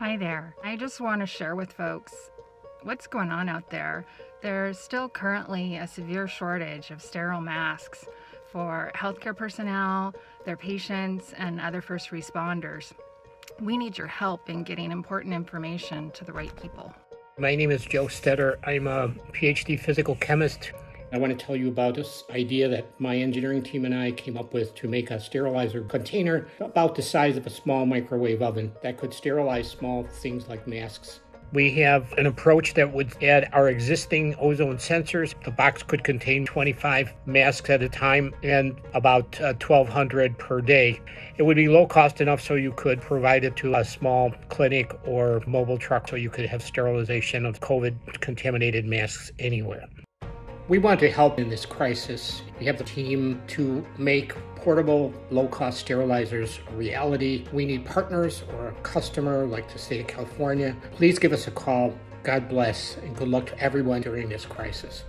Hi there. I just want to share with folks what's going on out there. There's still currently a severe shortage of sterile masks for healthcare personnel, their patients, and other first responders. We need your help in getting important information to the right people. My name is Joe Stetter. I'm a PhD physical chemist. I want to tell you about this idea that my engineering team and I came up with to make a sterilizer container about the size of a small microwave oven that could sterilize small things like masks. We have an approach that would add our existing ozone sensors. The box could contain 25 masks at a time and about uh, 1,200 per day. It would be low cost enough so you could provide it to a small clinic or mobile truck so you could have sterilization of COVID contaminated masks anywhere. We want to help in this crisis. We have the team to make portable, low cost sterilizers a reality. We need partners or a customer like the state of California. Please give us a call. God bless and good luck to everyone during this crisis.